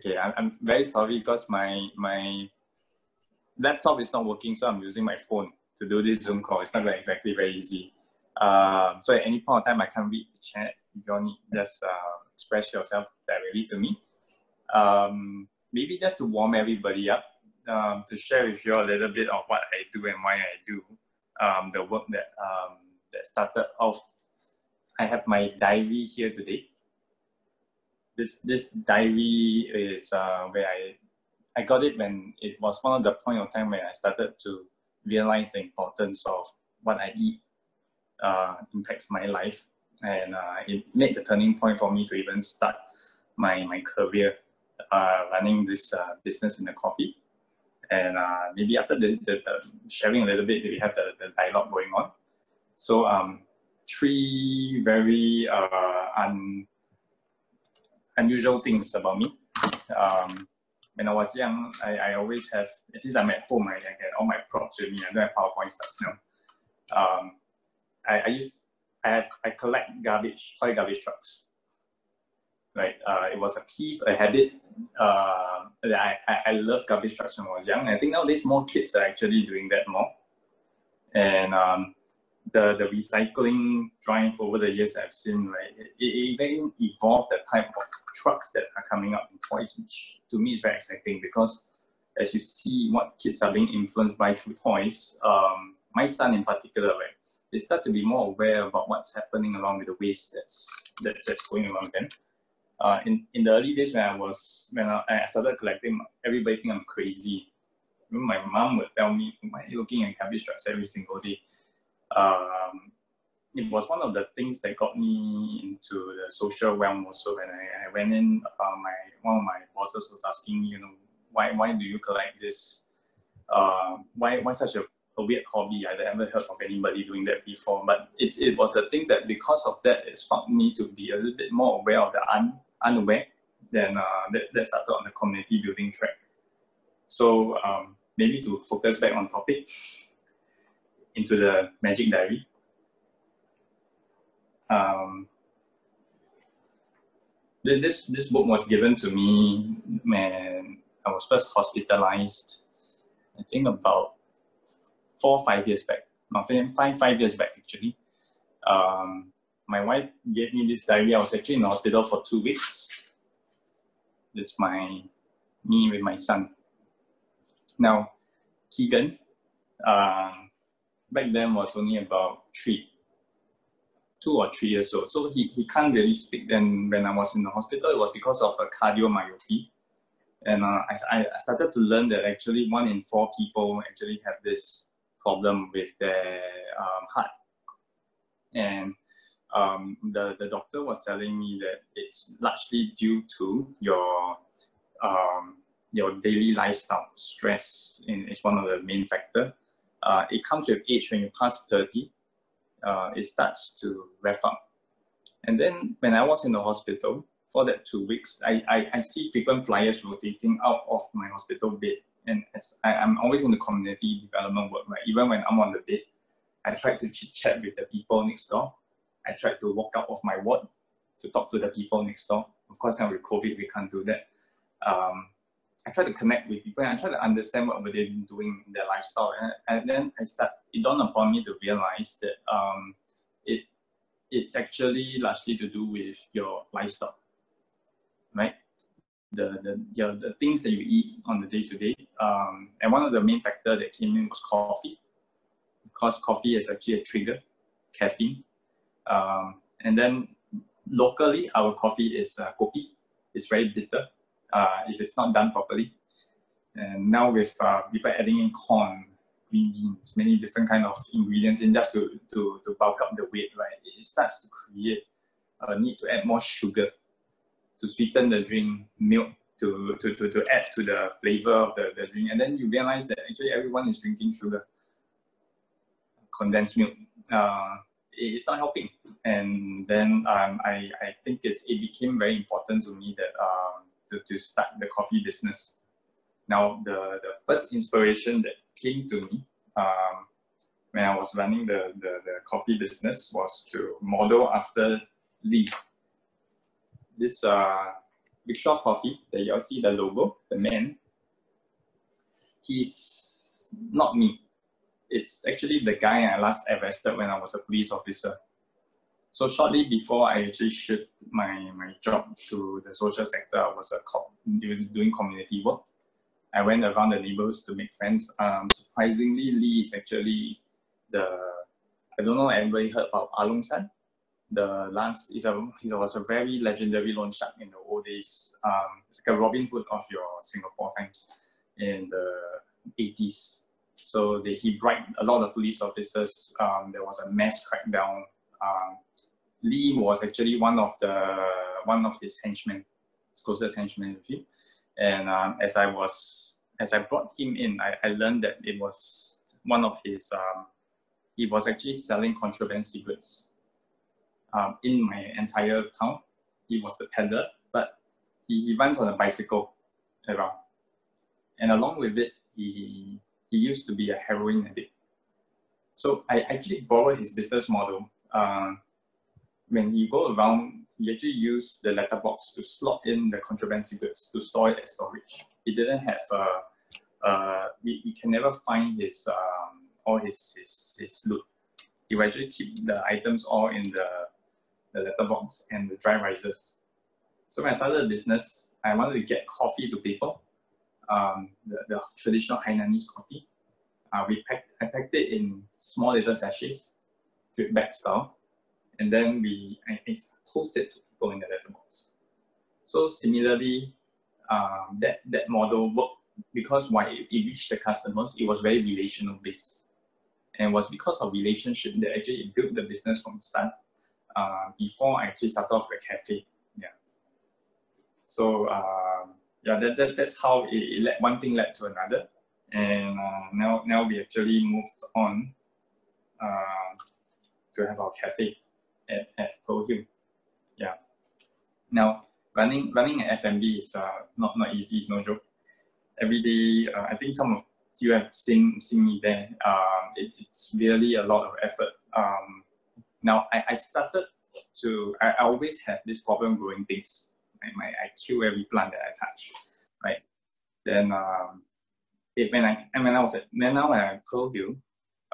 Okay, I'm, I'm very sorry because my my laptop is not working, so I'm using my phone to do this Zoom call. It's not exactly very easy. Um, so at any point of time, I can't read the chat. You need, just uh, express yourself directly to me. Um, maybe just to warm everybody up, um, to share with you a little bit of what I do and why I do um, the work that um, that started off. I have my diary here today. This this diary is uh, where I I got it when it was one of the point of time when I started to realize the importance of what I eat uh, impacts my life, and uh, it made the turning point for me to even start my my career uh, running this uh, business in the coffee. And uh, maybe after the, the, the, sharing a little bit, we have the, the dialogue going on. So um, three very uh, un, unusual things about me. Um, when I was young, I, I always have, since I'm at home, I, I get all my props with me. I don't have PowerPoint stuff now. Um, I, I use, I, have, I collect garbage, toy garbage trucks. Right, uh, it was a key, a habit. Uh, I, I, I love garbage trucks when I was young. I think nowadays more kids are actually doing that more. And um, the, the recycling drive over the years I've seen, right, it, it even evolved the type of trucks that are coming up in toys, which to me is very exciting because as you see what kids are being influenced by through toys, um, my son in particular, right, they start to be more aware about what's happening along with the waste that's that, that's going along then. Uh, in, in the early days when I was when I, I started collecting, everybody think I'm crazy. my mom would tell me, "Why are you looking at garbage trucks every single day?" Um, it was one of the things that got me into the social realm also when I, I went in. Uh, my one of my bosses was asking you know why why do you collect this? Uh, why why such a, a weird hobby? I never heard of anybody doing that before. But it, it was a thing that because of that it sparked me to be a little bit more aware of the un, unaware. Then uh, that, that started on the community building track. So um, maybe to focus back on topic into the magic diary um, this this book was given to me when I was first hospitalized. I think about four or five years back. Not five five years back actually. Um, my wife gave me this diary. I was actually in the hospital for two weeks. It's my me with my son. Now, Keegan, uh, back then was only about three two or three years old. So he, he can't really speak. Then when I was in the hospital, it was because of a cardiomyopathy. And uh, I, I started to learn that actually one in four people actually have this problem with their um, heart. And um, the, the doctor was telling me that it's largely due to your um, your daily lifestyle. Stress is one of the main factor. Uh, it comes with age when you pass 30 uh, it starts to rev up. And then when I was in the hospital for that two weeks, I, I, I see frequent flyers rotating out of my hospital bed. And as I, I'm always in the community development work, right? Even when I'm on the bed, I try to chit chat with the people next door. I try to walk out of my ward to talk to the people next door. Of course, now with COVID, we can't do that. Um, I try to connect with people and I try to understand what they doing in their lifestyle. And, and then I start, it dawned upon me to realize that um, it it's actually largely to do with your lifestyle, right? The, the, your, the things that you eat on the day to day. And one of the main factor that came in was coffee, because coffee is actually a trigger, caffeine. Um, and then locally, our coffee is uh, kopi. It's very bitter uh, if it's not done properly. And now with uh, people adding in corn, green beans, many different kind of ingredients in just to, to, to bulk up the weight, right? It starts to create a need to add more sugar to sweeten the drink, milk to, to, to, to add to the flavor of the, the drink. And then you realize that actually everyone is drinking sugar, condensed milk. Uh, it's not helping. And then um, I, I think it's, it became very important to me that um, to, to start the coffee business. Now, the, the first inspiration that came to me um, when I was running the, the, the coffee business was to model after Lee. This, uh, Big Shot Coffee, that you all see the logo, the man, he's not me. It's actually the guy I last arrested when I was a police officer. So shortly before I actually shifted my, my job to the social sector, I was a cop doing community work. I went around the neighborhoods to make friends. Um, surprisingly, Lee is actually the, I don't know, everybody heard about Alung San? The last, is a, he was a very legendary loan shark in the old days. Um, like a Robin Hood of your Singapore times in the 80s. So they, he bribed a lot of police officers. Um, there was a mass crackdown. Um, Lee was actually one of the one of his henchmen, his closest henchmen with him. And um, as I was as I brought him in, I, I learned that it was one of his um, he was actually selling contraband cigarettes um, in my entire town. He was the peddler, but he, he runs on a bicycle around. And along with it, he, he used to be a heroin addict. So I actually borrowed his business model. Uh, when he go around, he actually used the letterbox to slot in the contraband cigarettes to store it as storage. He didn't have, uh, uh, we, we can never find his, um, all his, his, his loot. He will actually keep the items all in the, the letterbox and the dry risers. So when I started the business, I wanted to get coffee to people um, the, the traditional Hainanese coffee. Uh, we packed, I packed it in small little sachets, drip bag style, and then we I, I toasted to people in the letterbox. So similarly, um, that, that model worked because why it, it reached the customers, it was very relational based. And it was because of relationship that actually it built the business from the start uh, before I actually started off a cafe. Yeah. So um, yeah, that, that that's how it, it led, one thing led to another, and uh, now now we actually moved on uh, to have our cafe at at Pearl Hill. Yeah. Now running running an F&B is uh, not not easy. It's no joke. Every day, uh, I think some of you have seen seen me there. Um, it, it's really a lot of effort. Um, now I, I started to I, I always had this problem growing things my, I kill every plant that I touch, right? Then um, it, when I and when I was at then now when I Pearl Hill,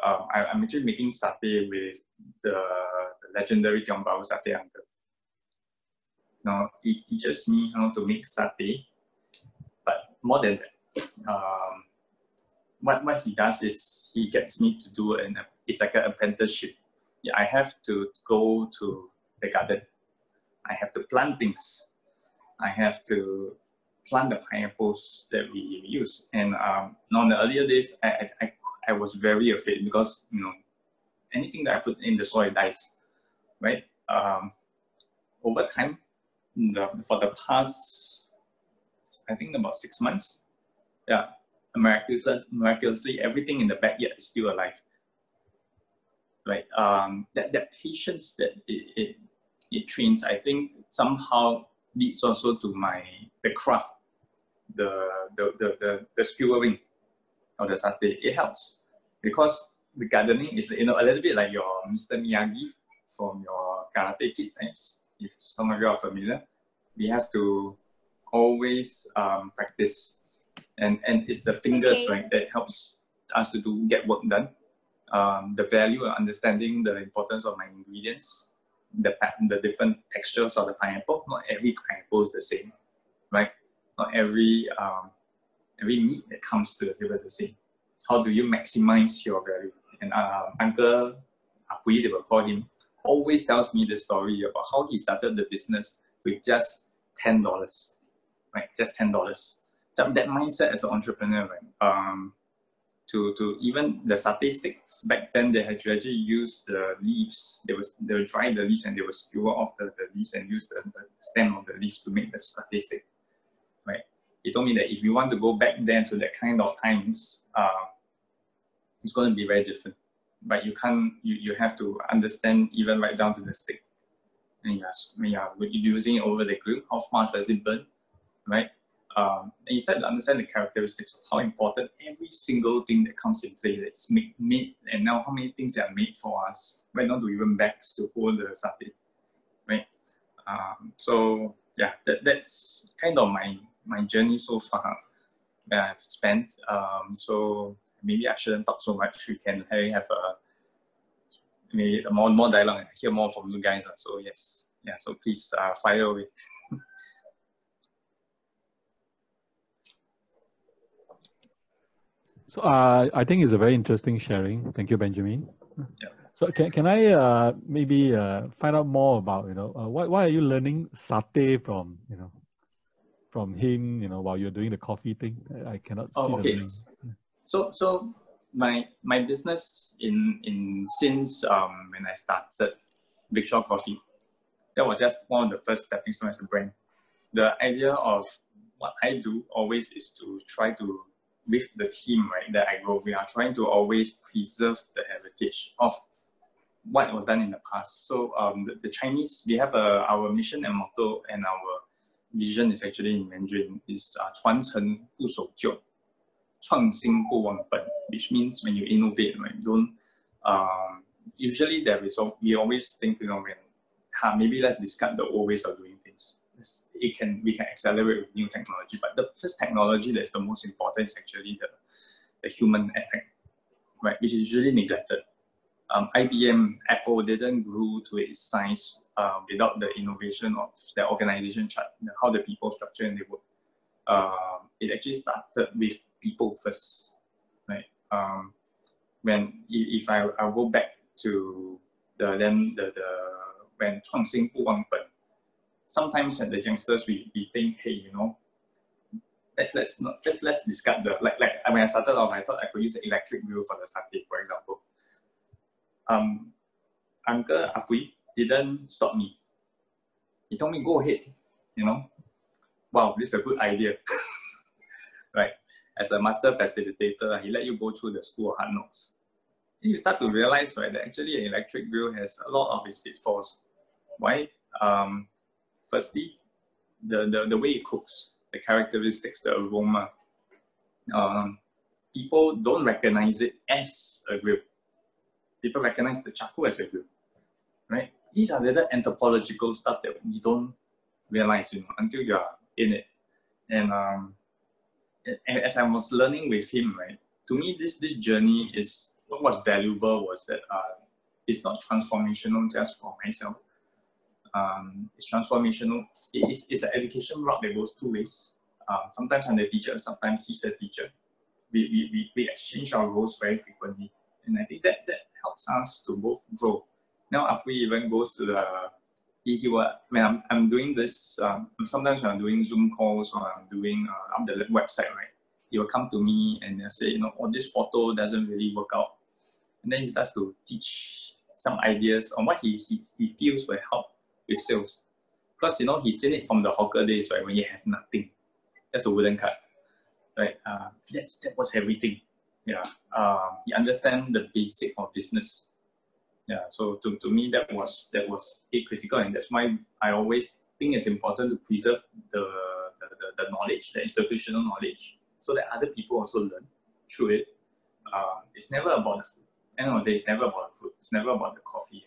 um, I, am actually making satay with the legendary Tiong Bahru satay uncle. Now he teaches me how to make satay, but more than that, um, what what he does is he gets me to do an it's like an apprenticeship. Yeah, I have to go to the garden. I have to plant things. I have to plant the pineapples that we use. And um, the earlier days, I, I, I was very afraid because, you know, anything that I put in the soil dies, right? Um, over time, the, for the past, I think about six months, yeah, miraculously, miraculously everything in the backyard is still alive. Right, um, that, that patience that it, it, it trains, I think somehow leads also to my the craft, the the the the, the skewering of the satay. It helps because the gardening is you know a little bit like your Mr. Miyagi from your Karate Kid times. If some of you are familiar, we have to always um, practice, and and it's the fingers okay. right that helps us to do get work done. Um, the value of understanding the importance of my ingredients the, the different textures of the pineapple. Not every pineapple is the same, right? Not every um, every meat that comes to the table is the same. How do you maximize your value? And uh, Uncle Apui, they will call him, always tells me the story about how he started the business with just ten dollars, right? Just ten dollars. That mindset as an entrepreneur, right? Um, to, to even the satay sticks. Back then, they had to actually use the leaves. They was they would dry the leaves and they would skewer off the, the leaves and use the, the stem of the leaves to make the satay stick. Right? He told me that if you want to go back there to that kind of times, uh, it's going to be very different. But you can't. You, you have to understand even right down to the stick. And yeah, yeah, using it over the grill, how fast does it burn, right? um, and you start to understand the characteristics of how important every single thing that comes in play that's made, made and now how many things that are made for us, right down to even bags to hold the satay, right? Um, so yeah, that, that's kind of my my journey so far that I've spent. Um, so maybe I shouldn't talk so much. We can have, a maybe more more dialogue, hear more from you guys. Uh. So yes, yeah. So please uh, fire away. so uh, I think it's a very interesting sharing. Thank you, Benjamin. Yeah. So can, can I uh, maybe uh, find out more about you know uh, why why are you learning satay from you know from him you know while you're doing the coffee thing? I cannot. Oh, okay So so my my business in in since um when I started Big Shot Coffee, that was just one of the first stepping stones as a brand. The idea of what I do always is to try to with the team right that I go, we are trying to always preserve the heritage of what was done in the past. So um, the, the Chinese, we have a, our mission and motto and our vision is actually in Mandarin is uh, 传承不守旧， 创新不忘本, which means when you innovate, right, don't, um, usually there is, we always think, you know, when, maybe let's discard the old ways of doing things. It can, we can accelerate with new technology, but the first technology that is the most important is actually the, the human aspect, right, which is usually neglected um, IBM, Apple didn't grow to its size uh, without the innovation of their organization chart, how the people structure and they work. Uh, it actually started with people first, right? Um, when if I I'll go back to the then the the when 创新不忘本, sometimes when the youngsters we, we think hey you know let's let's not let's let's discard the like like when I started off I thought I could use an electric wheel for the satay for example um, Uncle Apui didn't stop me. He told me, go ahead, you know. Wow, this is a good idea. right? As a master facilitator, he let you go through the school of hard knocks. You start to realize, right, that actually an electric wheel has a lot of its pitfalls. Why? Um, firstly, the, the, the way it cooks, the characteristics, the aroma. Um, people don't recognize it as a grill people recognize the charcoal as a grill, right? These are little anthropological stuff that you don't realize, you know, until you are in it. And um, as I was learning with him, right, to me, this this journey is what was valuable was that uh, it's not transformational just for myself. Um, it's transformational. It's, it's an education route that goes two ways. Um, sometimes I'm the teacher, sometimes he's the teacher. We, we, we, we exchange our roles very frequently. And I think that, that helps us to both grow. Now, Apui even goes to the he, will, when I'm, I'm doing this, um, sometimes when I'm doing Zoom calls or I'm doing uh, the website, right, he will come to me and say, you know, oh, this photo doesn't really work out. And then he starts to teach some ideas on what he, he, he feels will help with sales. Because, you know, he's seen it from the hawker days, right, when you have nothing. That's a wooden card, right? Uh, that's, that was everything yeah, um, he understand the basic of business. Yeah, so to, to me that was that was a critical, and that's why I always think it's important to preserve the the, the, the knowledge, the institutional knowledge, so that other people also learn through it. Uh, it's never about the food. End of the day, it's never about the food. It's never about the coffee.